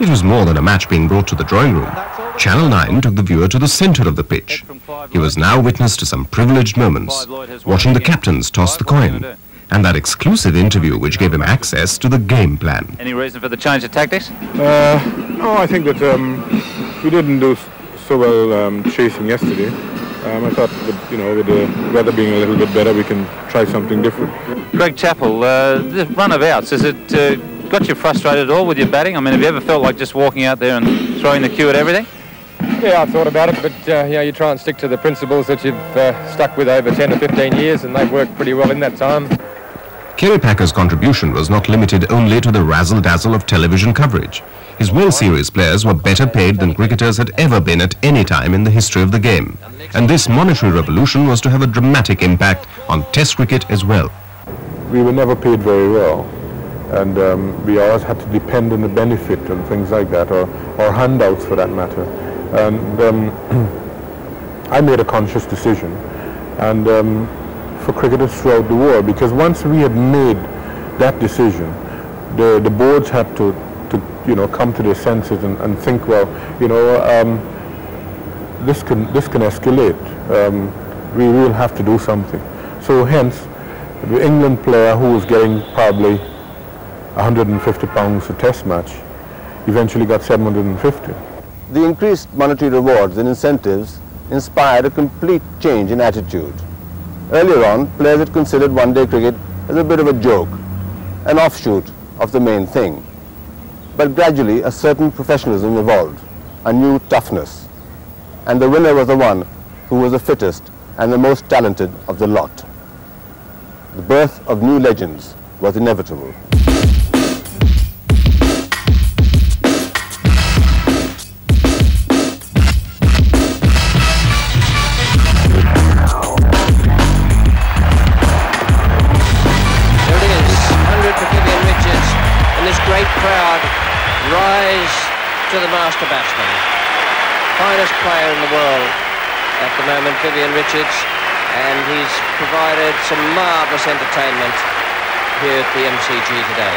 It was more than a match being brought to the drawing room. Channel 9 took the viewer to the centre of the pitch. He was now witness to some privileged moments, watching the captains toss the coin, and that exclusive interview which gave him access to the game plan. Any reason for the change of tactics? Uh, no, I think that um, we didn't do so well um, chasing yesterday. Um, I thought, that, you know, with the weather being a little bit better, we can try something different. Greg Chappell, uh, the run of outs, has it uh, got you frustrated at all with your batting? I mean, have you ever felt like just walking out there and throwing the cue at everything? Yeah, I've thought about it, but uh, you know, you try and stick to the principles that you've uh, stuck with over 10 or 15 years, and they've worked pretty well in that time. Kerry Packer's contribution was not limited only to the razzle-dazzle of television coverage. His World Series players were better paid than cricketers had ever been at any time in the history of the game. And this monetary revolution was to have a dramatic impact on Test cricket as well. We were never paid very well, and um, we always had to depend on the benefit and things like that, or, or handouts for that matter. And um, I made a conscious decision, and um, for cricketers throughout the world because once we had made that decision, the, the boards had to, to you know, come to their senses and, and think, well, you know, um, this can this can escalate. Um, we will have to do something. So hence, the England player who was getting probably 150 pounds a test match eventually got 750. The increased monetary rewards and incentives inspired a complete change in attitude. Earlier on, players had considered one-day cricket as a bit of a joke, an offshoot of the main thing. But gradually, a certain professionalism evolved, a new toughness. And the winner was the one who was the fittest and the most talented of the lot. The birth of new legends was inevitable. To the master batsman. Finest player in the world at the moment, Vivian Richards, and he's provided some marvellous entertainment here at the MCG today.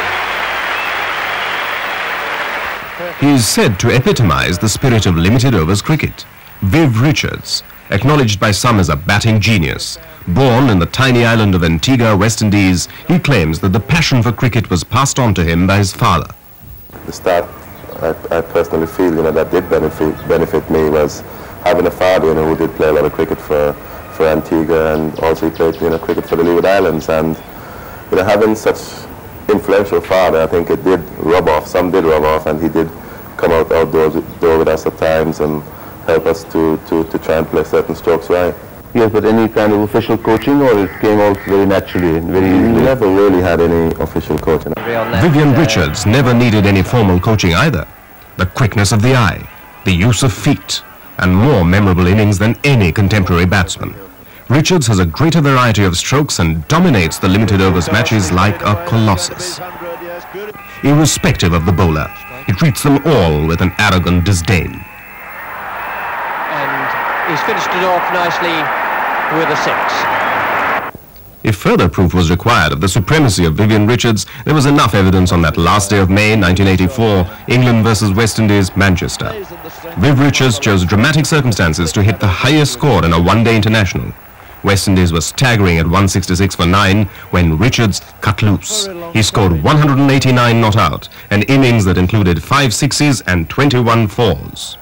He is said to epitomise the spirit of limited overs cricket. Viv Richards, acknowledged by some as a batting genius, born in the tiny island of Antigua, West Indies, he claims that the passion for cricket was passed on to him by his father. The start I, I personally feel, you know, that did benefit, benefit me was having a father, you know, who did play a lot of cricket for, for Antigua and also he played, you know, cricket for the Leeward Islands. And, you know, having such influential father, I think it did rub off. Some did rub off and he did come out outdoors door with us at times and help us to, to, to try and play certain strokes right. Yes, but any kind of official coaching or it came out very naturally and very mm. easily? We never really had any official coaching. Vivian Richards never needed any formal coaching either. The quickness of the eye, the use of feet, and more memorable innings than any contemporary batsman. Richards has a greater variety of strokes and dominates the limited overs matches like a colossus. Irrespective of the bowler, he treats them all with an arrogant disdain. And he's finished it off nicely with a six. If further proof was required of the supremacy of Vivian Richards, there was enough evidence on that last day of May 1984, England versus West Indies, Manchester. Viv Richards chose dramatic circumstances to hit the highest score in a one-day international. West Indies was staggering at 166 for 9 when Richards cut loose. He scored 189 not out, an innings that included 5 sixes and 21 fours.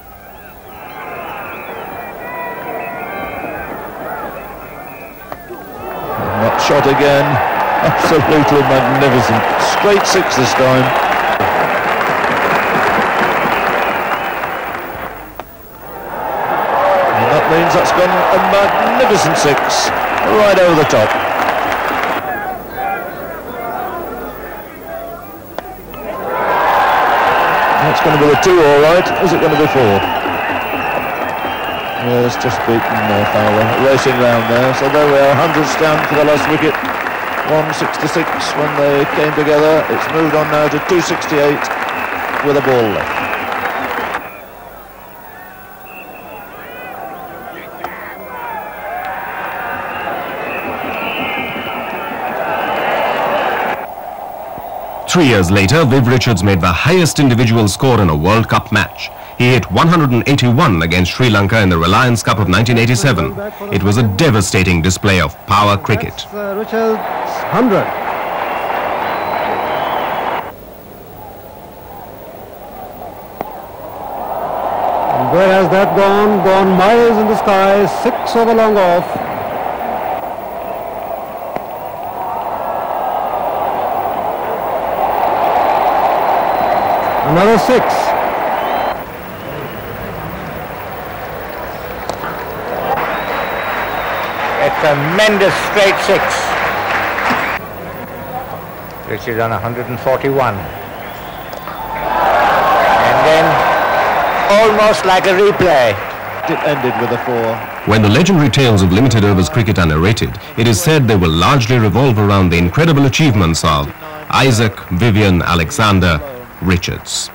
Shot again. Absolutely magnificent. Straight six this time. And that means that's gone a magnificent six. Right over the top. That's going to be the two all right. Is it going to be four? Yeah, it's just beaten uh, Fowler, racing round there. So there we are, hundreds down for the last wicket. 166 when they came together. It's moved on now to 268 with a ball left. Three years later, Viv Richards made the highest individual score in a World Cup match. He hit 181 against Sri Lanka in the Reliance Cup of 1987. It was a devastating display of power cricket. Uh, Richards 100. Where has that gone? Gone miles in the sky, six over long off. Another six. A tremendous straight six. Richard on 141. And then almost like a replay. It ended with a four. When the legendary tales of limited overs cricket are narrated, it is said they will largely revolve around the incredible achievements of Isaac Vivian Alexander Richards.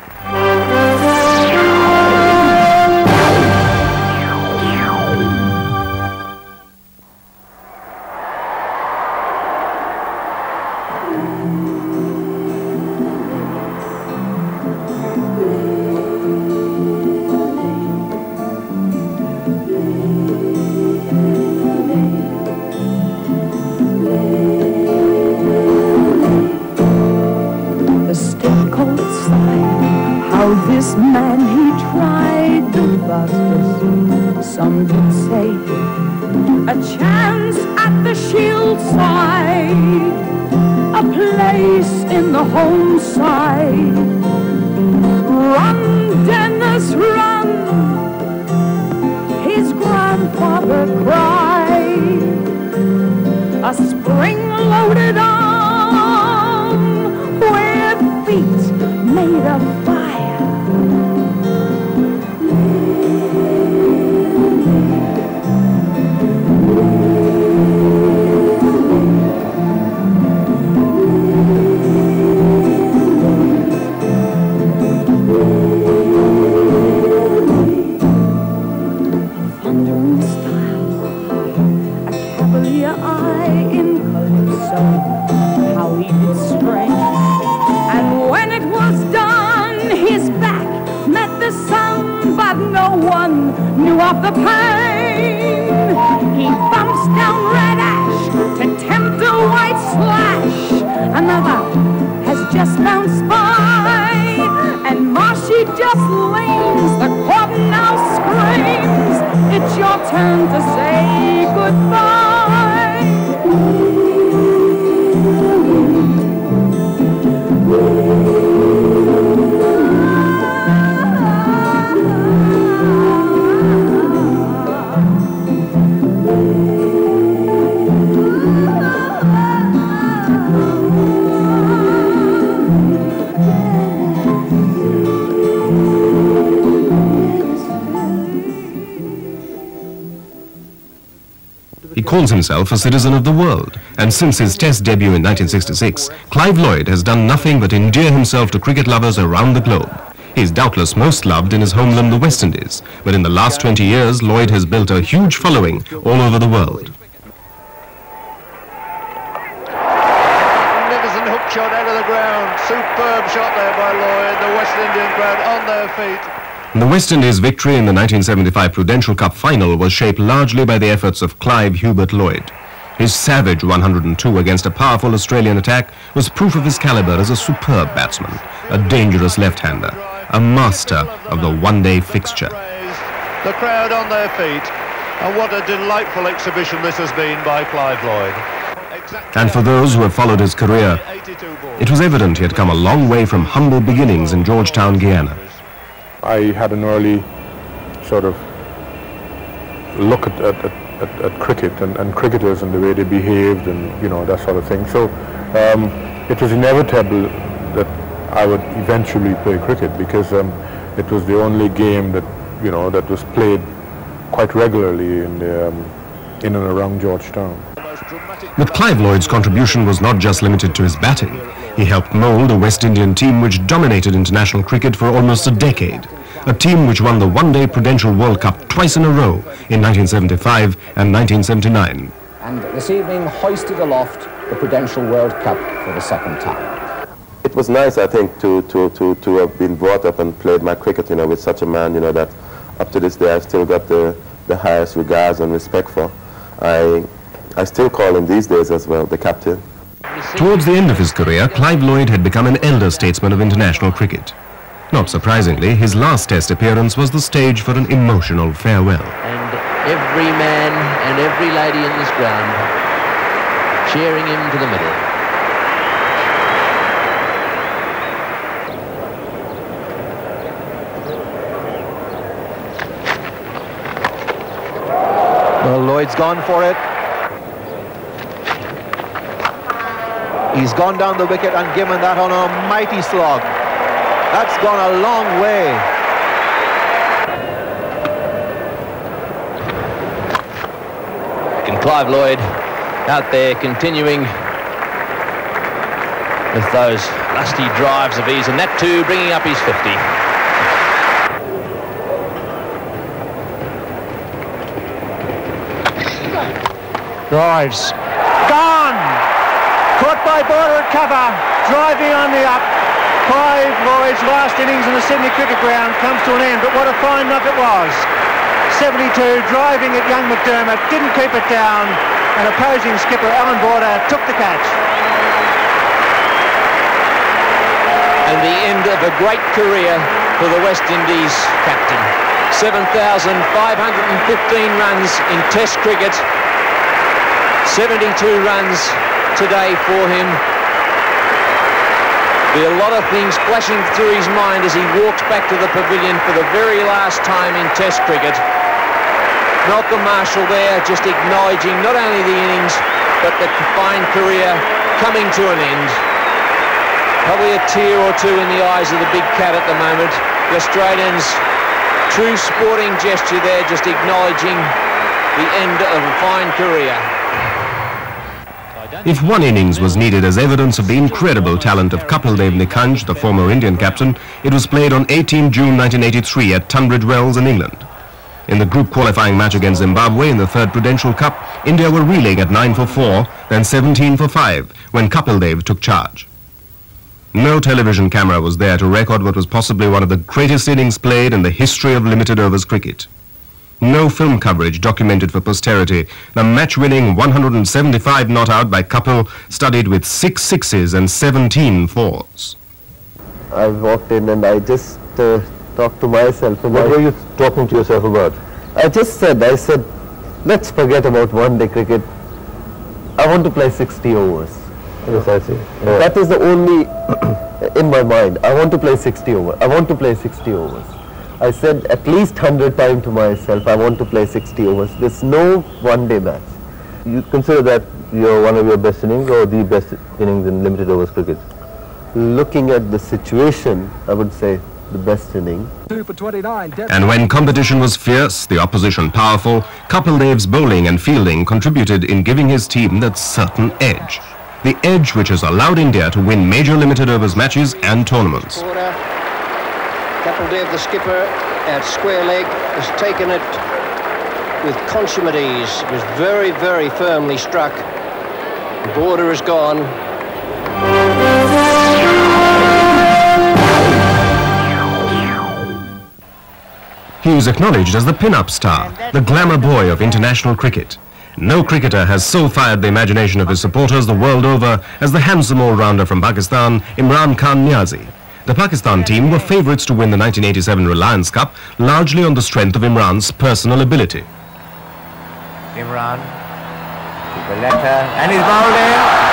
A chance at the shield side, a place in the home side. Run, Dennis, run! His grandfather cried a spring-loaded arm and Marshy just leans. The court now screams. It's your turn to say He calls himself a citizen of the world, and since his Test debut in 1966, Clive Lloyd has done nothing but endear himself to cricket lovers around the globe. He is doubtless most loved in his homeland, the West Indies, but in the last 20 years, Lloyd has built a huge following all over the world. Magnificent hook shot out of the ground. Superb shot there by Lloyd. The West Indian crowd on their feet. The West Indies' victory in the 1975 Prudential Cup final was shaped largely by the efforts of Clive Hubert Lloyd. His savage 102 against a powerful Australian attack was proof of his caliber as a superb batsman, a dangerous left-hander, a master of the one-day fixture. The crowd on their feet. And what a delightful exhibition this has been by Clive Lloyd. And for those who have followed his career, it was evident he had come a long way from humble beginnings in Georgetown, Guyana. I had an early sort of look at, at, at, at, cricket and, and cricketers and the way they behaved and you know that sort of thing. So um, it was inevitable that I would eventually play cricket because um, it was the only game that you know that was played quite regularly in the, um, in and around Georgetown. But Clive Lloyd's contribution was not just limited to his batting. He helped mould a West Indian team which dominated international cricket for almost a decade. A team which won the one-day Prudential World Cup twice in a row in 1975 and 1979. and this evening hoisted aloft the Prudential World Cup for the second time. it was nice, I think, to, to, to, to have been brought up and played my cricket, you know, with such a man, you know, that up to this day I've still got the, the highest regards and respect for. I, I still call him these days as well, the captain. Towards the end of his career, Clive Lloyd had become an elder statesman of international cricket. Not surprisingly, his last test appearance was the stage for an emotional farewell. And every man and every lady in this ground cheering him to the middle. Well, Lloyd's gone for it. He's gone down the wicket and given that on a mighty slog. That's gone a long way. And Clive Lloyd out there continuing with those lusty drives of ease, and that too bringing up his 50. drives. By border cover, driving on the up. Clive Lloyd's last innings in the Sydney Cricket Ground comes to an end, but what a fine knock it was. 72, driving at young McDermott, didn't keep it down, and opposing skipper Allan Border took the catch. And the end of a great career for the West Indies captain. 7,515 runs in Test cricket 72 runs today for him. Be a lot of things flashing through his mind as he walks back to the pavilion for the very last time in Test cricket. Malcolm Marshall there just acknowledging not only the innings but the fine career coming to an end. Probably a tear or two in the eyes of the big cat at the moment. The Australians true sporting gesture there just acknowledging the end of a fine career. If one innings was needed as evidence of the incredible talent of Kapil Dev Nikanj, the former Indian captain, it was played on 18 June 1983 at Tunbridge Wells in England. In the group qualifying match against Zimbabwe in the third Prudential Cup, India were reeling at 9 for 4, then 17 for 5, when Kapil Dev took charge. No television camera was there to record what was possibly one of the greatest innings played in the history of limited overs cricket. No film coverage documented for posterity. The match-winning 175 not out by Kapil studied with six sixes and 17 fours. I walked in and I just uh, talked to myself. What were you talking to yourself about? I just said, I said, let's forget about one-day cricket. I want to play 60 overs. Yes, I see. Yeah. That is the only, in my mind, I want to play 60 overs. I want to play 60 overs. I said at least 100 times to myself, I want to play 60 overs. There's no one-day match. You consider that you're one of your best innings or the best innings in limited overs cricket? Looking at the situation, I would say the best inning. And when competition was fierce, the opposition powerful, Kapil Dev's bowling and fielding contributed in giving his team that certain edge. The edge which has allowed India to win major limited overs matches and tournaments. Kapil Dev, the skipper, at square leg, has taken it with consummate ease. It was very, very firmly struck. The border is gone. He is acknowledged as the pin-up star, the glamour boy of international cricket. No cricketer has so fired the imagination of his supporters the world over as the handsome all-rounder from Pakistan, Imran Khan Niazi. The Pakistan team were favourites to win the 1987 Reliance Cup, largely on the strength of Imran's personal ability. Imran, the letter, and he's bowled in.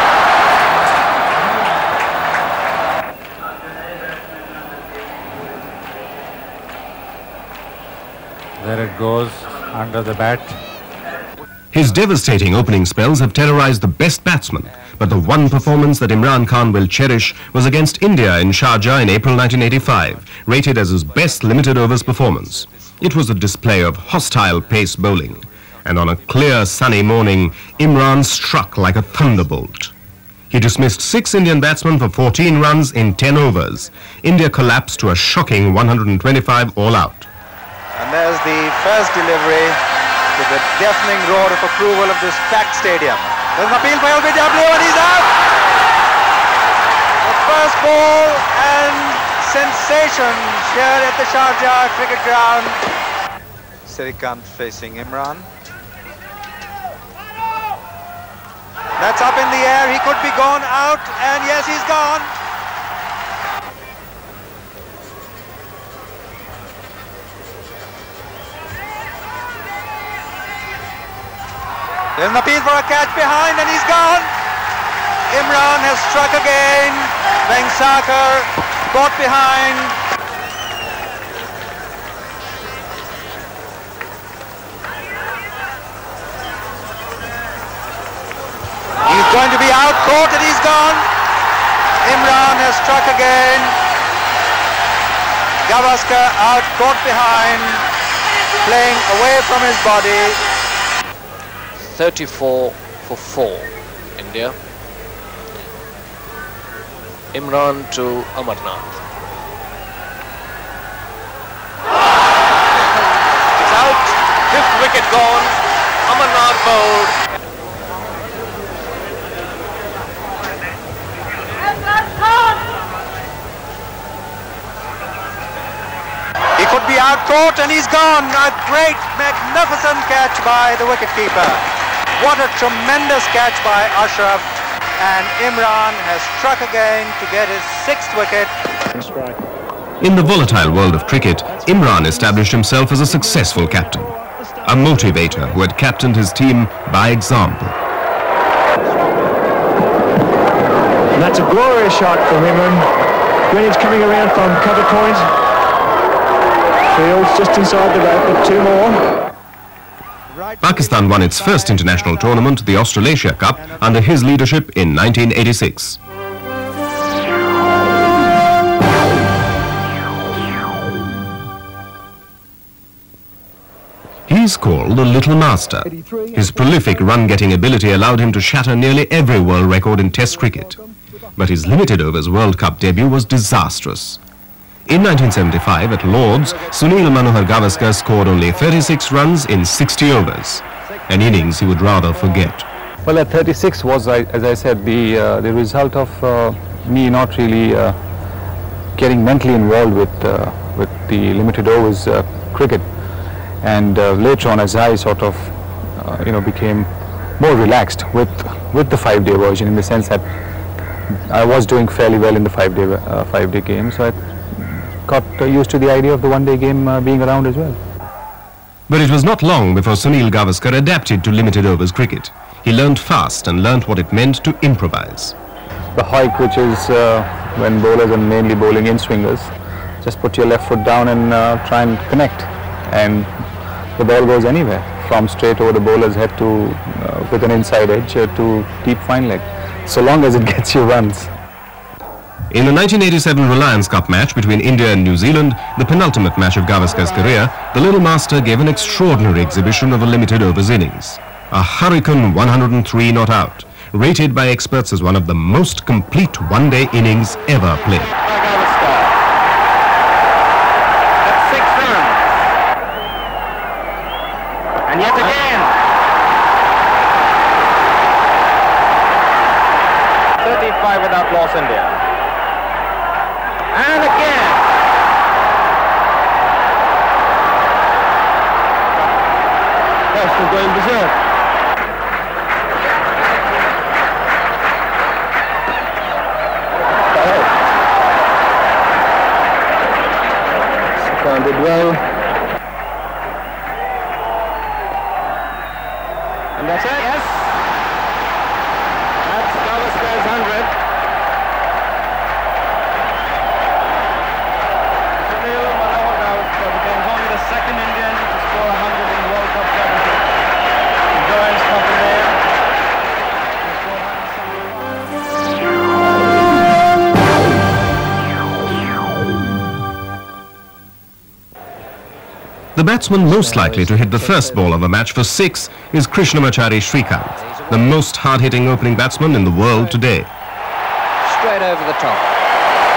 There it goes, under the bat. His devastating opening spells have terrorized the best batsmen, but the one performance that Imran Khan will cherish was against India in Sharjah in April 1985, rated as his best limited overs performance. It was a display of hostile pace bowling, and on a clear sunny morning, Imran struck like a thunderbolt. He dismissed six Indian batsmen for 14 runs in 10 overs. India collapsed to a shocking 125 all out. And there's the first delivery with the deafening roar of approval of this packed stadium. There's an appeal by LBW and he's out! The first ball and sensation here at the Sharjah cricket ground. Srikanth facing Imran. That's up in the air. He could be gone out and yes, he's gone. There's an appeal for a catch behind and he's gone. Imran has struck again. Vengsarkar got behind. He's going to be out caught and he's gone. Imran has struck again. Gavaskar out caught behind, playing away from his body. 34 for 4, India. Imran to Amarnath. It's out. Fifth wicket gone. Amarnath bowled. He could be out caught and he's gone. A great, magnificent catch by the wicketkeeper. What a tremendous catch by Ashraf. And Imran has struck again to get his sixth wicket. In the volatile world of cricket, Imran established himself as a successful captain, a motivator who had captained his team by example. And that's a glorious shot from Imran. Greenwich coming around from cover point. Fields just inside the rope, but two more. Pakistan won its first international tournament, the Australasia Cup, under his leadership in 1986. He's called the Little Master. His prolific run-getting ability allowed him to shatter nearly every world record in Test cricket. But his limited overs World Cup debut was disastrous. In 1975 at Lords, Sunil Manohar Gavaskar scored only 36 runs in 60 overs, an innings he would rather forget. Well, at 36 was, as I said, the uh, the result of uh, me not really uh, getting mentally involved with uh, with the limited overs uh, cricket, and uh, later on, as I sort of you know became more relaxed with with the five-day version, in the sense that I was doing fairly well in the five-day five-day game, so I got uh, used to the idea of the one-day game uh, being around as well. But it was not long before Sunil Gavaskar adapted to limited overs cricket. He learned fast and learnt what it meant to improvise. the hike, which is uh, when bowlers are mainly bowling in swingers, just put your left foot down and uh, try and connect, and the ball goes anywhere from straight over the bowler's head to uh, with an inside edge uh, to deep fine leg, so long as it gets you runs. In the 1987 Reliance Cup match between India and New Zealand, the penultimate match of Gavaskar's career, the Little Master gave an extraordinary exhibition of a limited overs innings. A hurricane 103 not out, rated by experts as one of the most complete one-day innings ever played. Six runs. And yet again. 35 without loss India. And again. Yes, we're going berserk. Safran did well. Batsman most likely to hit the first ball of a match for six is Krishnamachari Srikanth, the most hard-hitting opening batsman in the world today. Straight over the top.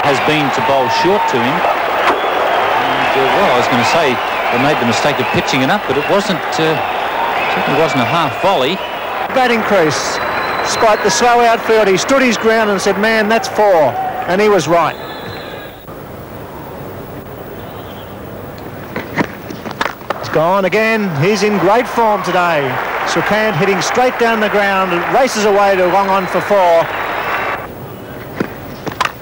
has been to bowl short to him. And, uh, well, I was going to say they made the mistake of pitching it up, but it wasn't. Uh, certainly wasn't a half volley. Batting crease. Despite the slow outfield, he stood his ground and said, man, that's four. and he was right. Gone again. He's in great form today. Srikanth hitting straight down the ground, races away to long on for four.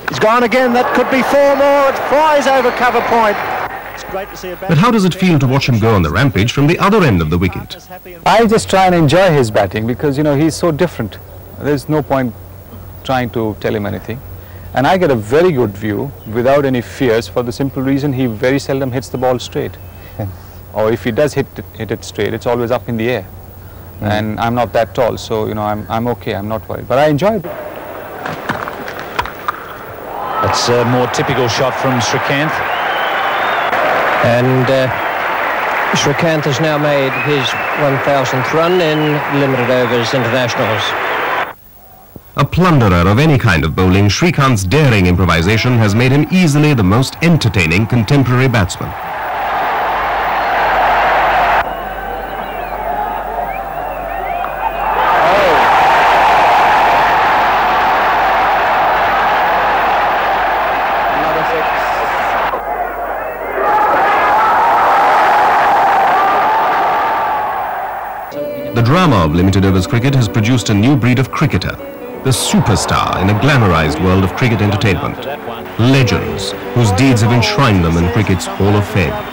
He's gone again. That could be four more. It flies over cover point. It's great to see a But how does it feel to watch him go on the rampage from the other end of the wicket? I just try and enjoy his batting because, you know, he's so different. There's no point trying to tell him anything. And I get a very good view without any fears for the simple reason he very seldom hits the ball straight. Or if he does hit it, hit it straight, it's always up in the air. And I'm not that tall, so, you know, I'm, I'm okay, I'm not worried. But I enjoy it. That's a more typical shot from Srikanth. And uh, Srikanth has now made his 1,000th run in limited overs internationals. A plunderer of any kind of bowling, Srikanth's daring improvisation has made him easily the most entertaining contemporary batsman. Drama of limited overs cricket has produced a new breed of cricketer, the superstar in a glamorized world of cricket entertainment. Legends whose deeds have enshrined them in cricket's Hall of Fame.